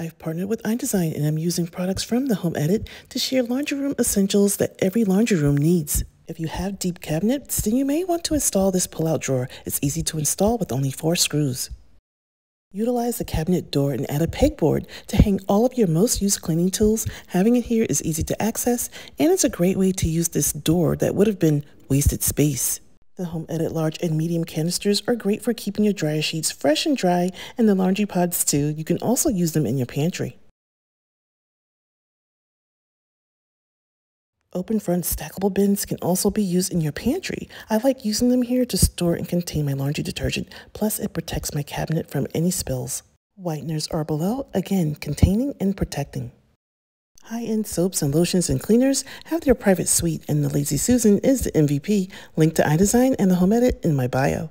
I've partnered with iDesign and I'm using products from the Home Edit to share laundry room essentials that every laundry room needs. If you have deep cabinets, then you may want to install this pull-out drawer. It's easy to install with only four screws. Utilize the cabinet door and add a pegboard to hang all of your most used cleaning tools. Having it here is easy to access and it's a great way to use this door that would have been wasted space. The Home Edit large and medium canisters are great for keeping your dryer sheets fresh and dry, and the laundry pods too. You can also use them in your pantry. Open front stackable bins can also be used in your pantry. I like using them here to store and contain my laundry detergent, plus it protects my cabinet from any spills. Whiteners are below, again containing and protecting. High-end soaps and lotions and cleaners have their private suite and the Lazy Susan is the MVP. Link to iDesign and the Home Edit in my bio.